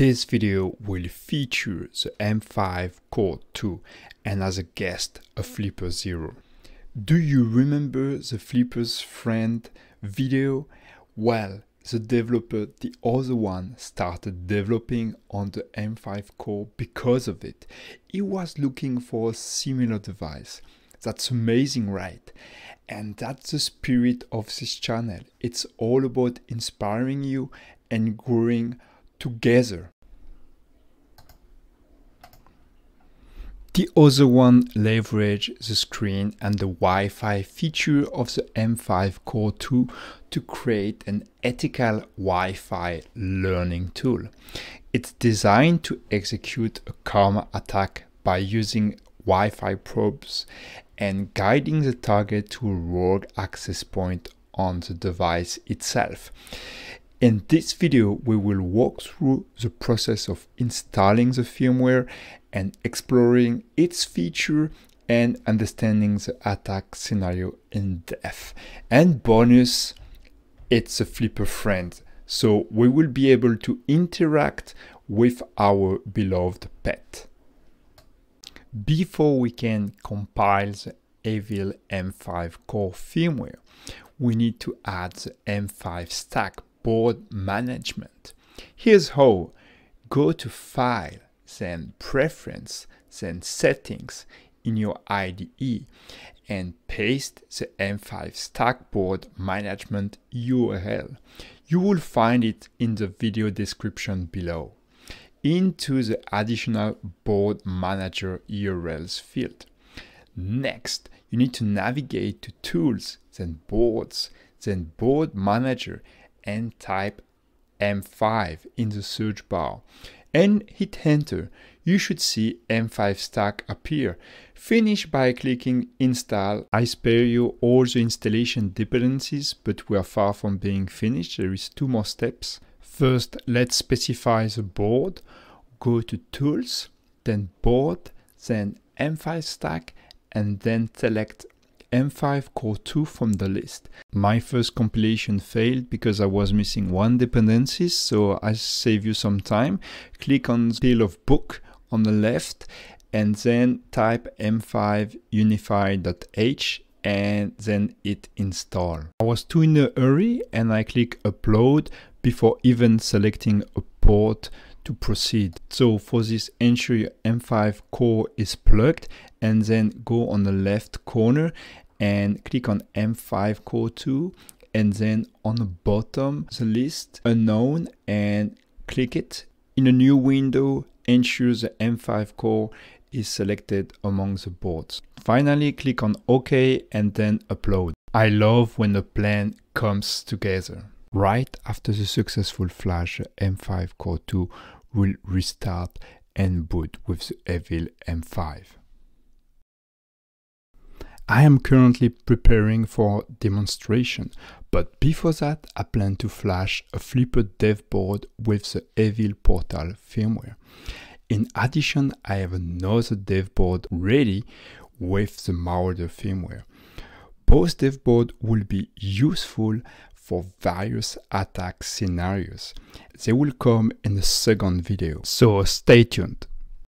This video will feature the M5 Core 2 and as a guest a Flipper Zero. Do you remember the Flipper's friend video? Well, the developer, the other one, started developing on the M5 Core because of it. He was looking for a similar device. That's amazing, right? And that's the spirit of this channel. It's all about inspiring you and growing together. The other one leverage the screen and the Wi-Fi feature of the M5 Core 2 to create an ethical Wi-Fi learning tool. It's designed to execute a karma attack by using Wi-Fi probes and guiding the target to a rogue access point on the device itself. In this video, we will walk through the process of installing the firmware and exploring its feature and understanding the attack scenario in depth. And bonus, it's a flipper friend. So we will be able to interact with our beloved pet. Before we can compile the Evil M5 core firmware, we need to add the M5 stack board management. Here's how. Go to File, then Preference, then Settings in your IDE and paste the M5 stack board management URL. You will find it in the video description below. Into the additional board manager URLs field. Next, you need to navigate to Tools, then Boards, then Board Manager, and type M5 in the search bar and hit enter. You should see M5 stack appear. Finish by clicking install. I spare you all the installation dependencies, but we are far from being finished. There is two more steps. First, let's specify the board. Go to tools, then board, then M5 stack, and then select M5 Core 2 from the list. My first compilation failed because I was missing one dependency, so I save you some time. Click on the pile of book on the left and then type m5 unified.h and then hit install. I was too in a hurry and I click upload before even selecting a port to proceed. So for this ensure your M5 core is plugged and then go on the left corner and click on M5 core 2 and then on the bottom the list unknown and click it. In a new window ensure the M5 core is selected among the boards. Finally click on OK and then upload. I love when the plan comes together. Right after the successful flash, M5 Core 2 will restart and boot with the Evil M5. I am currently preparing for demonstration, but before that I plan to flash a Flipper dev board with the Evil Portal firmware. In addition, I have another dev board ready with the Marauder firmware. Both dev board will be useful for various attack scenarios. They will come in the second video, so stay tuned.